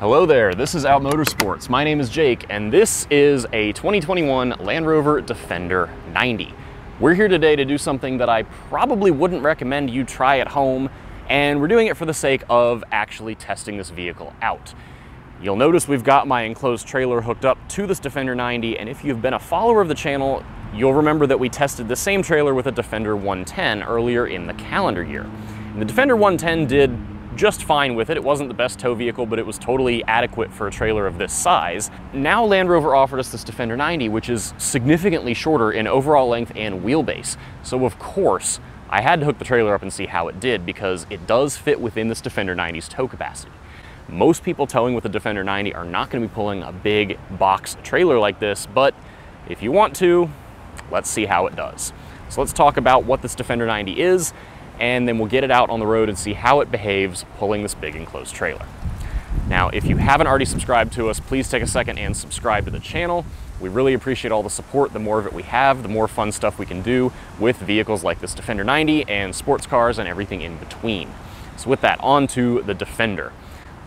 Hello there, this is Out Motorsports. My name is Jake, and this is a 2021 Land Rover Defender 90. We're here today to do something that I probably wouldn't recommend you try at home, and we're doing it for the sake of actually testing this vehicle out. You'll notice we've got my enclosed trailer hooked up to this Defender 90, and if you've been a follower of the channel, you'll remember that we tested the same trailer with a Defender 110 earlier in the calendar year. And the Defender 110 did just fine with it. It wasn't the best tow vehicle, but it was totally adequate for a trailer of this size. Now Land Rover offered us this Defender 90, which is significantly shorter in overall length and wheelbase. So of course, I had to hook the trailer up and see how it did because it does fit within this Defender 90's tow capacity. Most people towing with the Defender 90 are not gonna be pulling a big box trailer like this, but if you want to, let's see how it does. So let's talk about what this Defender 90 is and then we'll get it out on the road and see how it behaves pulling this big enclosed trailer. Now, if you haven't already subscribed to us, please take a second and subscribe to the channel. We really appreciate all the support. The more of it we have, the more fun stuff we can do with vehicles like this Defender 90 and sports cars and everything in between. So with that, on to the Defender.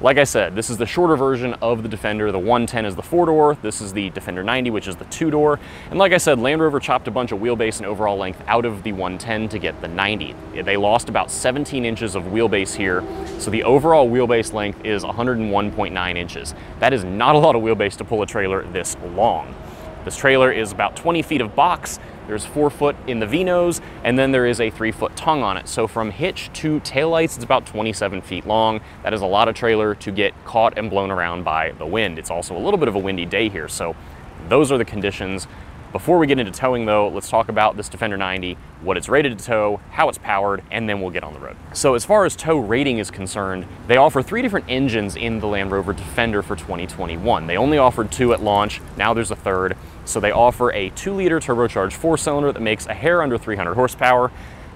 Like I said, this is the shorter version of the Defender. The 110 is the four-door. This is the Defender 90, which is the two-door. And like I said, Land Rover chopped a bunch of wheelbase and overall length out of the 110 to get the 90. They lost about 17 inches of wheelbase here, so the overall wheelbase length is 101.9 inches. That is not a lot of wheelbase to pull a trailer this long. This trailer is about 20 feet of box, there's four foot in the V-nose, and then there is a three foot tongue on it. So from hitch to taillights, it's about 27 feet long. That is a lot of trailer to get caught and blown around by the wind. It's also a little bit of a windy day here, so those are the conditions. Before we get into towing though, let's talk about this Defender 90, what it's rated to tow, how it's powered, and then we'll get on the road. So as far as tow rating is concerned, they offer three different engines in the Land Rover Defender for 2021. They only offered two at launch, now there's a third. So they offer a two liter turbocharged four cylinder that makes a hair under 300 horsepower.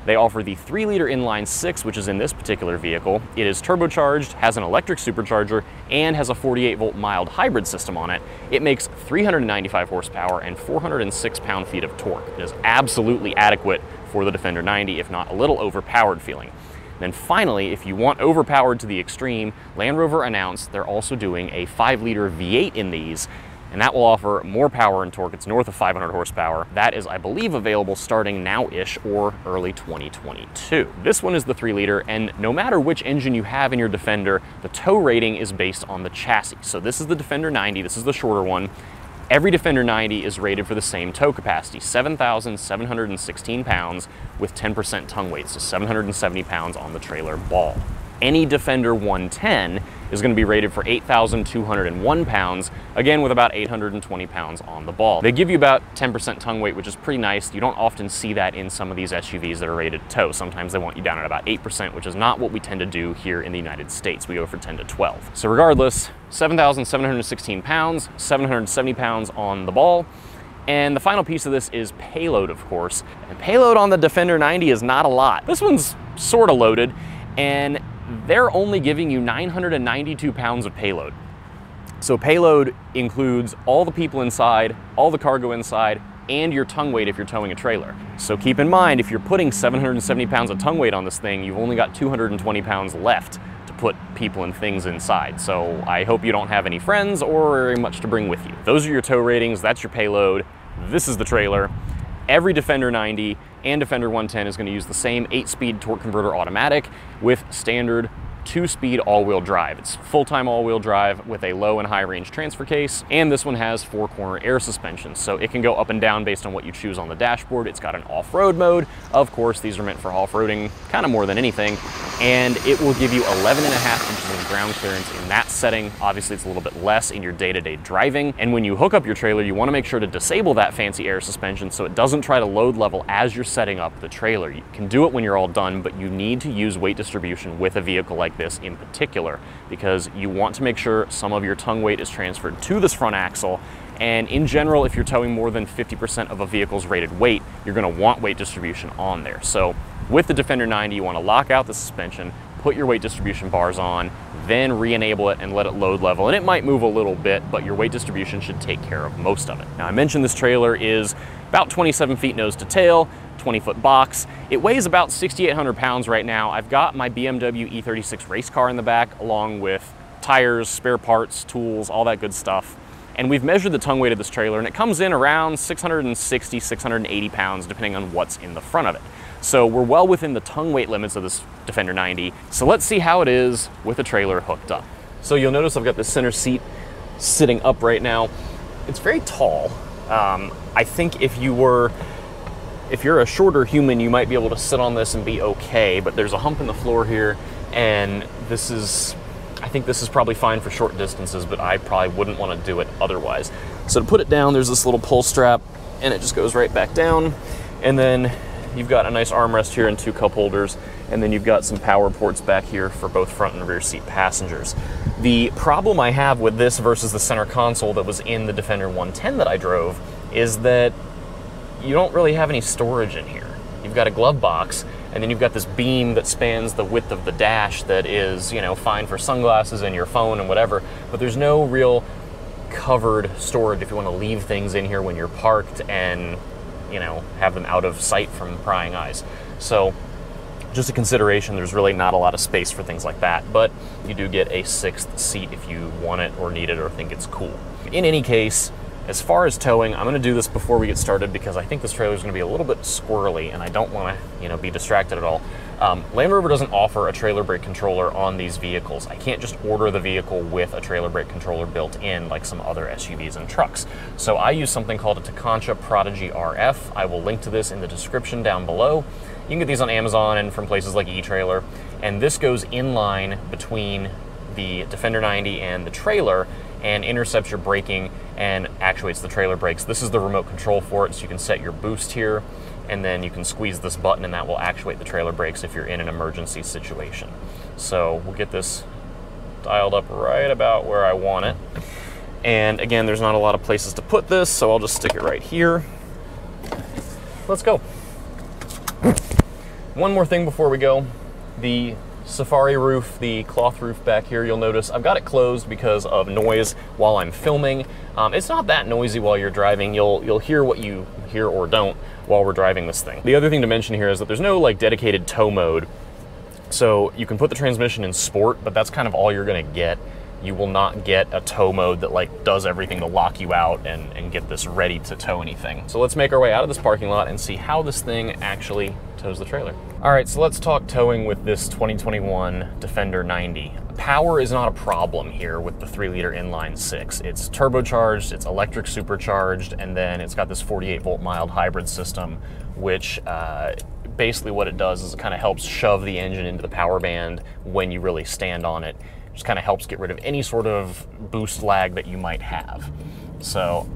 They offer the 3 liter inline 6, which is in this particular vehicle. It is turbocharged, has an electric supercharger, and has a 48 volt mild hybrid system on it. It makes 395 horsepower and 406 pound feet of torque. It is absolutely adequate for the Defender 90, if not a little overpowered feeling. Then finally, if you want overpowered to the extreme, Land Rover announced they're also doing a 5 liter V8 in these and that will offer more power and torque. It's north of 500 horsepower. That is, I believe, available starting now-ish or early 2022. This one is the 3 liter, and no matter which engine you have in your Defender, the tow rating is based on the chassis. So this is the Defender 90, this is the shorter one. Every Defender 90 is rated for the same tow capacity, 7,716 pounds with 10% tongue weight, so 770 pounds on the trailer ball. Any Defender 110 is going to be rated for 8,201 pounds, again with about 820 pounds on the ball. They give you about 10% tongue weight, which is pretty nice. You don't often see that in some of these SUVs that are rated to tow. Sometimes they want you down at about 8%, which is not what we tend to do here in the United States. We go for 10 to 12. So regardless, 7,716 pounds, 770 pounds on the ball. And the final piece of this is payload, of course. And payload on the Defender 90 is not a lot. This one's sort of loaded, and they're only giving you 992 pounds of payload. So payload includes all the people inside, all the cargo inside, and your tongue weight if you're towing a trailer. So keep in mind, if you're putting 770 pounds of tongue weight on this thing, you've only got 220 pounds left to put people and things inside. So I hope you don't have any friends or very much to bring with you. Those are your tow ratings, that's your payload. This is the trailer. Every Defender 90 and Defender 110 is going to use the same 8-speed torque converter automatic with standard two-speed all-wheel drive. It's full-time all-wheel drive with a low and high range transfer case, and this one has four-corner air suspension, so it can go up and down based on what you choose on the dashboard. It's got an off-road mode. Of course, these are meant for off-roading kind of more than anything, and it will give you 11 and a half inches of ground clearance in that setting. Obviously, it's a little bit less in your day-to-day -day driving, and when you hook up your trailer, you wanna make sure to disable that fancy air suspension so it doesn't try to load level as you're setting up the trailer. You can do it when you're all done, but you need to use weight distribution with a vehicle like this in particular because you want to make sure some of your tongue weight is transferred to this front axle and in general, if you're towing more than 50% of a vehicle's rated weight, you're gonna want weight distribution on there. So with the Defender 90, you wanna lock out the suspension, put your weight distribution bars on, then re-enable it and let it load level. And it might move a little bit, but your weight distribution should take care of most of it. Now I mentioned this trailer is about 27 feet nose to tail, 20 foot box. It weighs about 6,800 pounds right now. I've got my BMW E36 race car in the back along with tires, spare parts, tools, all that good stuff. And we've measured the tongue weight of this trailer and it comes in around 660, 680 pounds depending on what's in the front of it. So we're well within the tongue weight limits of this Defender 90. So let's see how it is with the trailer hooked up. So you'll notice I've got the center seat sitting up right now. It's very tall. Um, I think if you were, if you're a shorter human, you might be able to sit on this and be okay, but there's a hump in the floor here, and this is, I think this is probably fine for short distances, but I probably wouldn't want to do it otherwise. So to put it down, there's this little pull strap, and it just goes right back down, and then you've got a nice armrest here and two cup holders, and then you've got some power ports back here for both front and rear seat passengers. The problem I have with this versus the center console that was in the Defender 110 that I drove is that you don't really have any storage in here. You've got a glove box, and then you've got this beam that spans the width of the dash that is, you know, fine for sunglasses and your phone and whatever, but there's no real covered storage if you want to leave things in here when you're parked and, you know, have them out of sight from prying eyes. So just a consideration, there's really not a lot of space for things like that, but you do get a sixth seat if you want it or need it or think it's cool. In any case, as far as towing, I'm gonna do this before we get started because I think this trailer is gonna be a little bit squirrely and I don't wanna you know, be distracted at all. Um, Land Rover doesn't offer a trailer brake controller on these vehicles. I can't just order the vehicle with a trailer brake controller built in like some other SUVs and trucks. So I use something called a Tekonsha Prodigy RF. I will link to this in the description down below. You can get these on Amazon and from places like eTrailer. And this goes in line between the Defender 90 and the trailer and intercepts your braking and actuates the trailer brakes. This is the remote control for it, so you can set your boost here and then you can squeeze this button and that will actuate the trailer brakes if you're in an emergency situation. So we'll get this dialed up right about where I want it. And again, there's not a lot of places to put this, so I'll just stick it right here. Let's go. One more thing before we go. The Safari roof, the cloth roof back here, you'll notice I've got it closed because of noise while I'm filming. Um, it's not that noisy while you're driving. You'll, you'll hear what you hear or don't while we're driving this thing. The other thing to mention here is that there's no like dedicated tow mode. So you can put the transmission in sport, but that's kind of all you're gonna get you will not get a tow mode that like does everything to lock you out and, and get this ready to tow anything. So let's make our way out of this parking lot and see how this thing actually tows the trailer. All right, so let's talk towing with this 2021 Defender 90. Power is not a problem here with the 3 liter inline 6. It's turbocharged, it's electric supercharged, and then it's got this 48 volt mild hybrid system, which uh, basically what it does is it kind of helps shove the engine into the power band when you really stand on it just kind of helps get rid of any sort of boost lag that you might have. So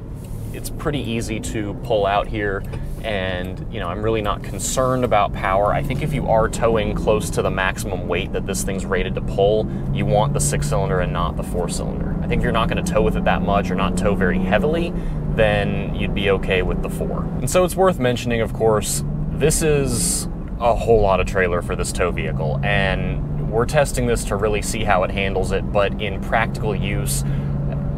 it's pretty easy to pull out here and you know I'm really not concerned about power. I think if you are towing close to the maximum weight that this thing's rated to pull, you want the six cylinder and not the four cylinder. I think if you're not going to tow with it that much or not tow very heavily, then you'd be okay with the four. And so it's worth mentioning, of course, this is a whole lot of trailer for this tow vehicle and we're testing this to really see how it handles it, but in practical use,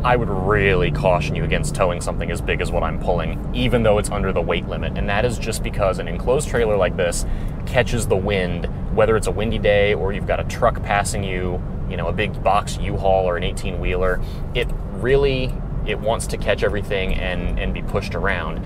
I would really caution you against towing something as big as what I'm pulling, even though it's under the weight limit. And that is just because an enclosed trailer like this catches the wind, whether it's a windy day or you've got a truck passing you, you know, a big box U-Haul or an 18 wheeler. It really, it wants to catch everything and, and be pushed around.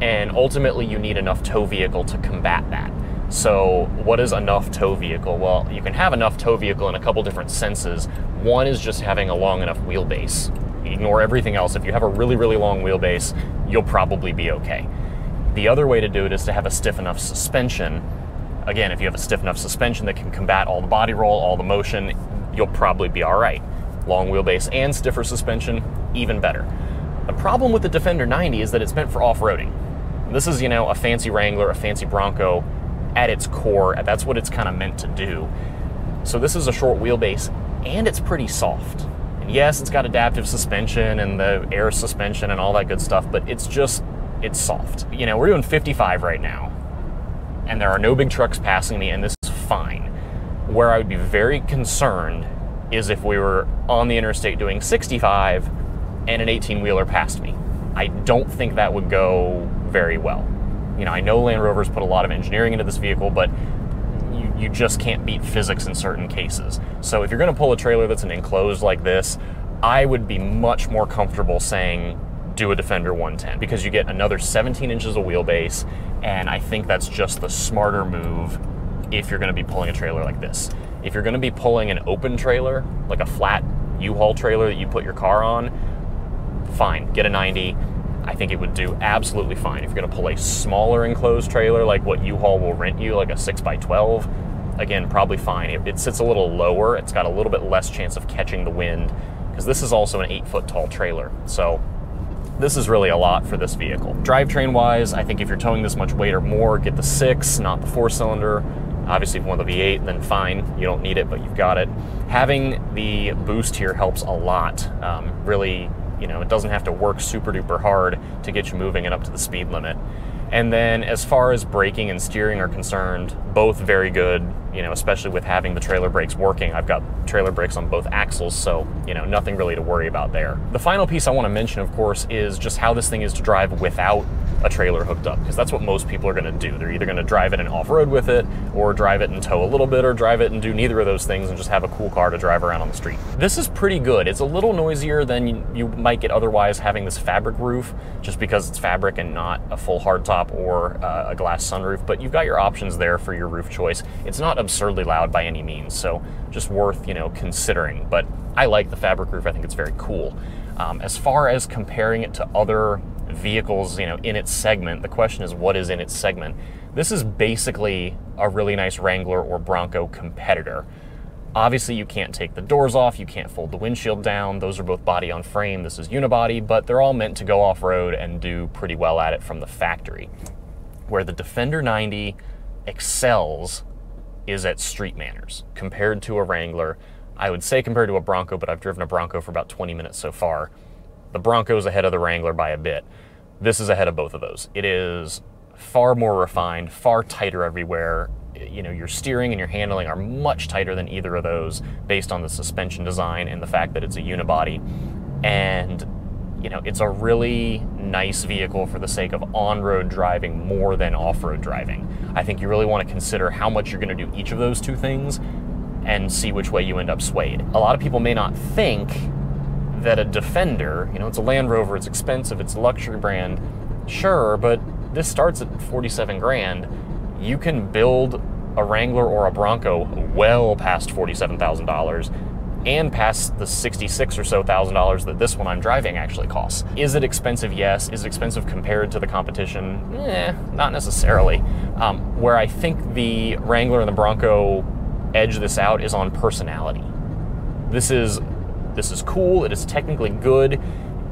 And ultimately you need enough tow vehicle to combat that. So, what is enough tow vehicle? Well, you can have enough tow vehicle in a couple different senses. One is just having a long enough wheelbase. Ignore everything else. If you have a really, really long wheelbase, you'll probably be okay. The other way to do it is to have a stiff enough suspension. Again, if you have a stiff enough suspension that can combat all the body roll, all the motion, you'll probably be all right. Long wheelbase and stiffer suspension, even better. The problem with the Defender 90 is that it's meant for off-roading. This is, you know, a fancy Wrangler, a fancy Bronco, at its core, that's what it's kind of meant to do. So this is a short wheelbase and it's pretty soft. And yes, it's got adaptive suspension and the air suspension and all that good stuff, but it's just, it's soft. You know, we're doing 55 right now and there are no big trucks passing me and this is fine. Where I would be very concerned is if we were on the interstate doing 65 and an 18 wheeler passed me. I don't think that would go very well. You know, I know Land Rover's put a lot of engineering into this vehicle, but you, you just can't beat physics in certain cases. So if you're going to pull a trailer that's an enclosed like this, I would be much more comfortable saying do a Defender 110 because you get another 17 inches of wheelbase, and I think that's just the smarter move if you're going to be pulling a trailer like this. If you're going to be pulling an open trailer, like a flat U-Haul trailer that you put your car on, fine, get a 90. I think it would do absolutely fine. If you're going to pull a smaller enclosed trailer, like what U-Haul will rent you, like a 6x12, again, probably fine. It, it sits a little lower. It's got a little bit less chance of catching the wind because this is also an 8 foot tall trailer. So this is really a lot for this vehicle. Drivetrain wise, I think if you're towing this much weight or more, get the 6, not the 4 cylinder. Obviously, if you want the V8, then fine, you don't need it, but you've got it. Having the boost here helps a lot. Um, really, you know, it doesn't have to work super duper hard to get you moving and up to the speed limit. And then as far as braking and steering are concerned, both very good, you know, especially with having the trailer brakes working. I've got trailer brakes on both axles, so, you know, nothing really to worry about there. The final piece I want to mention, of course, is just how this thing is to drive without a trailer hooked up, because that's what most people are going to do. They're either going to drive it and off-road with it, or drive it and tow a little bit, or drive it and do neither of those things and just have a cool car to drive around on the street. This is pretty good. It's a little noisier than you, might get otherwise having this fabric roof, just because it's fabric and not a full hardtop or uh, a glass sunroof, but you've got your options there for your roof choice. It's not absurdly loud by any means, so just worth, you know, considering. But I like the fabric roof. I think it's very cool. Um, as far as comparing it to other vehicles, you know, in its segment, the question is what is in its segment? This is basically a really nice Wrangler or Bronco competitor. Obviously, you can't take the doors off, you can't fold the windshield down. Those are both body on frame. This is unibody, but they're all meant to go off road and do pretty well at it from the factory. Where the Defender 90 excels is at street manners compared to a Wrangler. I would say compared to a Bronco, but I've driven a Bronco for about 20 minutes so far. The Bronco is ahead of the Wrangler by a bit. This is ahead of both of those. It is far more refined, far tighter everywhere. You know, your steering and your handling are much tighter than either of those based on the suspension design and the fact that it's a unibody. And you know, it's a really nice vehicle for the sake of on-road driving more than off-road driving. I think you really want to consider how much you're going to do each of those two things and see which way you end up swayed. A lot of people may not think that a Defender, you know, it's a Land Rover, it's expensive, it's a luxury brand, sure, but this starts at 47 grand. You can build a Wrangler or a Bronco well past $47,000 and past the 66 or so thousand dollars that this one I'm driving actually costs. Is it expensive? Yes. Is it expensive compared to the competition? Eh, not necessarily. Um, where I think the Wrangler and the Bronco edge this out is on personality. This is this is cool. It is technically good.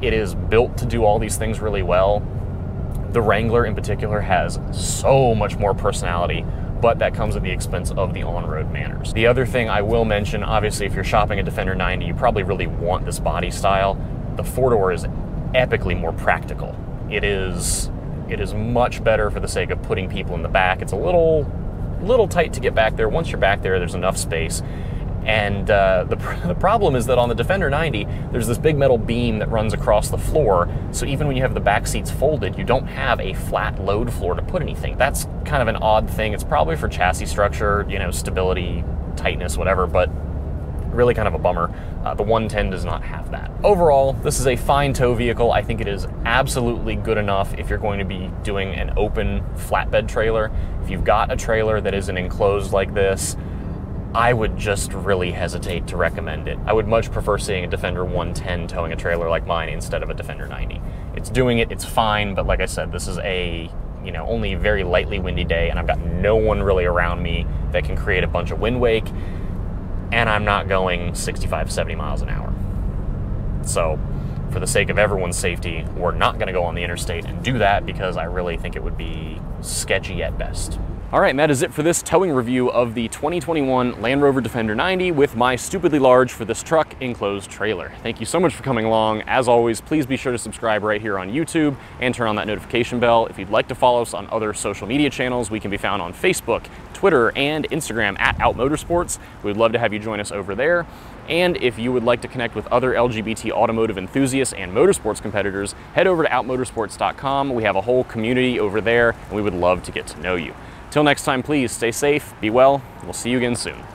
It is built to do all these things really well. The Wrangler in particular has so much more personality but that comes at the expense of the on-road manners. The other thing I will mention, obviously if you're shopping a Defender 90, you probably really want this body style. The four-door is epically more practical. It is it is much better for the sake of putting people in the back. It's a little little tight to get back there. Once you're back there, there's enough space. And uh, the, pr- the problem is that on the Defender 90, there's this big metal beam that runs across the floor. So even when you have the back seats folded, you don't have a flat load floor to put anything. That's kind of an odd thing. It's probably for chassis structure, you know, stability, tightness, whatever, but really kind of a bummer. Uh, the 110 does not have that. Overall, this is a fine tow vehicle. I think it is absolutely good enough if you're going to be doing an open flatbed trailer. If you've got a trailer that is an enclosed like this, I would just really hesitate to recommend it. I would much prefer seeing a Defender 110 towing a trailer like mine instead of a Defender 90. It's doing it, it's fine, but like I said, this is a you know only very lightly windy day, and I've got no one really around me that can create a bunch of wind wake, and I'm not going 65, 70 miles an hour. So, for the sake of everyone's safety, we're not going to go on the interstate and do that because I really think it would be sketchy at best. All right, that is it for this towing review of the 2021 Land Rover Defender 90 with my stupidly large for this truck enclosed trailer. Thank you so much for coming along. As always, please be sure to subscribe right here on YouTube and turn on that notification bell. If you'd like to follow us on other social media channels, we can be found on Facebook, Twitter, and Instagram at Out Motorsports. We'd love to have you join us over there. And if you would like to connect with other LGBT automotive enthusiasts and motorsports competitors, head over to outmotorsports.com. We have a whole community over there, and we would love to get to know you. Till next time, please stay safe, be well, we'll see you again soon.